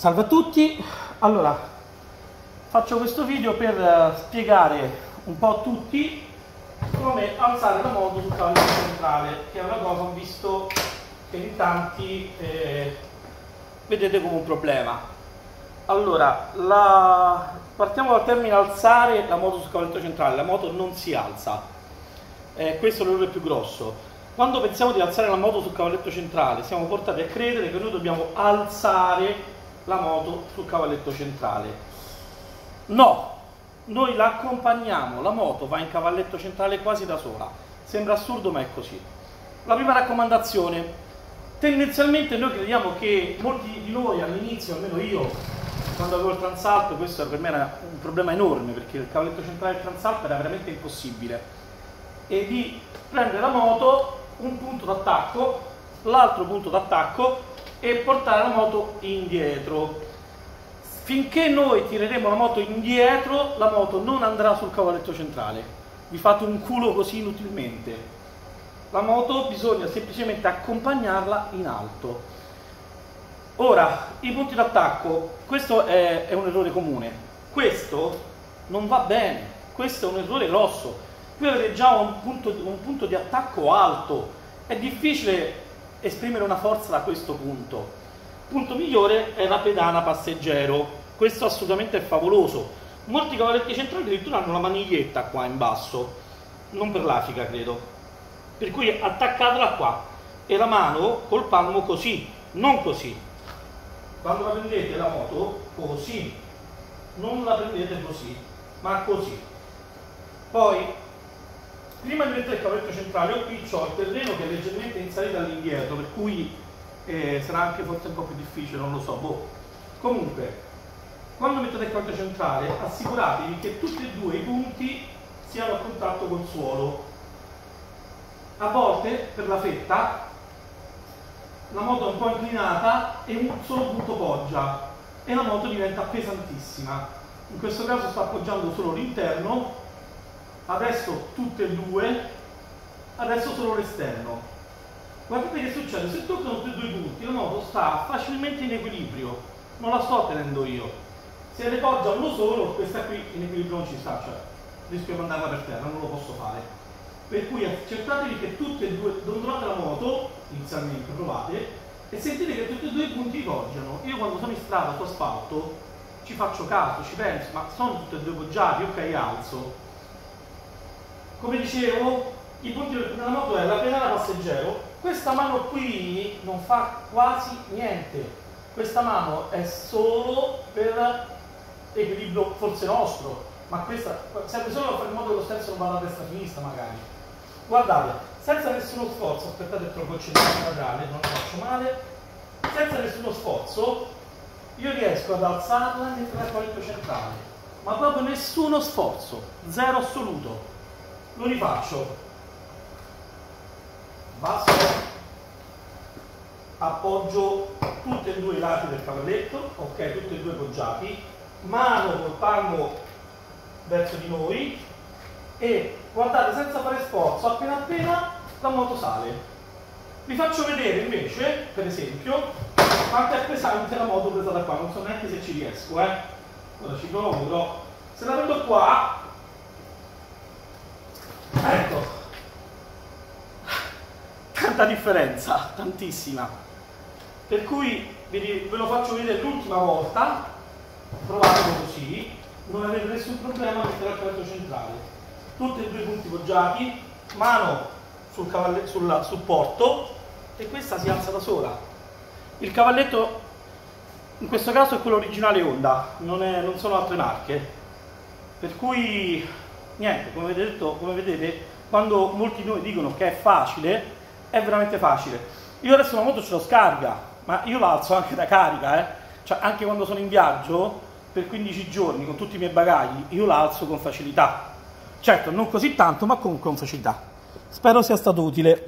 Salve a tutti, allora faccio questo video per eh, spiegare un po' a tutti come alzare la moto sul cavaliere centrale che è una cosa ho visto che in tanti eh, vedete come un problema. Allora la... partiamo dal termine alzare la moto sul cavalletto centrale la moto non si alza. Eh, questo è l'errore più grosso. Quando pensiamo di alzare la moto sul cavalletto centrale siamo portati a credere che noi dobbiamo alzare la moto sul cavalletto centrale. No, noi la accompagniamo, la moto va in cavalletto centrale quasi da sola. Sembra assurdo ma è così. La prima raccomandazione, tendenzialmente noi crediamo che molti di noi all'inizio, almeno io, quando avevo il transalto, questo per me era un problema enorme perché il cavalletto centrale del transalto era veramente impossibile, e di prendere la moto, un punto d'attacco, l'altro punto d'attacco e portare la moto indietro. Finché noi tireremo la moto indietro, la moto non andrà sul cavalletto centrale. Vi fate un culo così inutilmente. La moto bisogna semplicemente accompagnarla in alto. Ora, i punti d'attacco, questo è, è un errore comune. Questo non va bene, questo è un errore grosso. Qui avete già un punto, un punto di attacco alto. È difficile esprimere una forza da questo punto. Punto migliore è la pedana passeggero, questo assolutamente è favoloso. Molti cavalletti centrali addirittura hanno la maniglietta qua in basso, non per l'Africa credo. Per cui attaccatela qua e la mano col palmo così, non così. Quando la prendete la moto, così, non la prendete così, ma così. Poi prima di mettere il cavalletto centrale ho qui il terreno che è leggermente in salita all'indietro per cui eh, sarà anche forse un po' più difficile non lo so boh. comunque quando mettete il cavalletto centrale assicuratevi che tutti e due i punti siano a contatto col suolo a volte per la fetta la moto è un po' inclinata e un solo punto poggia e la moto diventa pesantissima in questo caso sto appoggiando solo l'interno adesso tutte e due, adesso solo l'esterno. Guardate che succede, se toccano tutti e due i punti, la moto sta facilmente in equilibrio, non la sto tenendo io. Se le poggia uno solo, questa qui in equilibrio non ci sta, cioè rischio di mandarla per terra, non lo posso fare. Per cui accertatevi che tutte e due, dondolate la moto, inizialmente provate, e sentite che tutti e due i punti poggiano. Io quando sono in strada su asfalto ci faccio caso, ci penso, ma sono tutti e due poggiati, ok alzo come dicevo i punti della moto è la pedana passeggero. Questa mano qui non fa quasi niente. Questa mano è solo per equilibrio forse nostro ma questa serve solo a fare in modo che lo stesso non vada a destra sinistra magari. Guardate senza nessuno sforzo aspettate il centro laterale non faccio male. Senza nessuno sforzo io riesco ad alzarla nel tracciamento centrale. Ma proprio nessuno sforzo zero assoluto lo rifaccio. Basso. Appoggio tutti e due i lati del cavalletto ok tutti e due poggiati. Mano col palmo verso di noi. E guardate senza fare sforzo appena appena la moto sale. Vi faccio vedere invece per esempio quanto è pesante la moto presa da qua. Non so neanche se ci riesco eh. Ora ci provo però se la prendo qua Ecco, tanta differenza, tantissima. Per cui ve lo faccio vedere l'ultima volta, provatelo così, non avete nessun problema a mettere al cavalletto centrale. Tutti e due punti poggiati, mano sul, sul supporto e questa si alza da sola. Il cavalletto in questo caso è quello originale Honda, non, è, non sono altre marche. Per cui niente, come vedete, come vedete, quando molti di noi dicono che è facile, è veramente facile. Io adesso la moto ce l'ho scarica, ma io la alzo anche da carica, eh? cioè anche quando sono in viaggio per 15 giorni con tutti i miei bagagli, io la alzo con facilità. Certo, non così tanto, ma comunque con facilità. Spero sia stato utile.